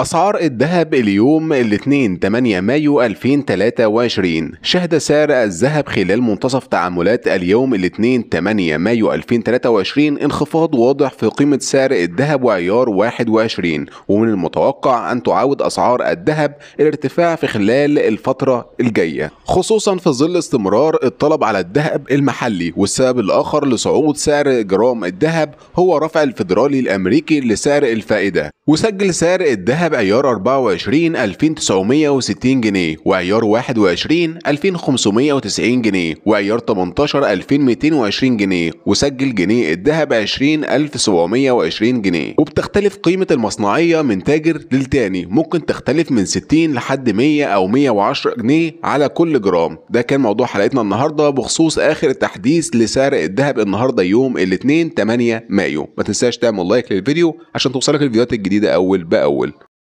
أسعار الذهب اليوم الاثنين 8 مايو 2023 شهد سعر الذهب خلال منتصف تعاملات اليوم الاثنين 8 مايو 2023 انخفاض واضح في قيمة سعر الذهب وعيار 21 ومن المتوقع أن تعاود أسعار الذهب الارتفاع في خلال الفترة الجاية. خصوصا في ظل استمرار الطلب على الذهب المحلي. والسبب الآخر لصعود سعر جرام الذهب هو رفع الفيدرالي الأمريكي لسعر الفائدة. وسجل سعر الذهب عيار 24 2960 جنيه وعيار 21 2590 جنيه وعيار 18 2220 جنيه وسجل جنيه الذهب 20720 جنيه. وبتختلف قيمة المصنعية من تاجر للتاني ممكن تختلف من 60 لحد 100 أو 110 جنيه على كل جرام. ده كان موضوع حلقتنا النهاردة بخصوص آخر التحديث لسعر الذهب النهاردة يوم الاثنين 8 مايو. ما تنساش تعمل لايك للفيديو عشان توصلك الفيديوهات الجديدة. أول بأول.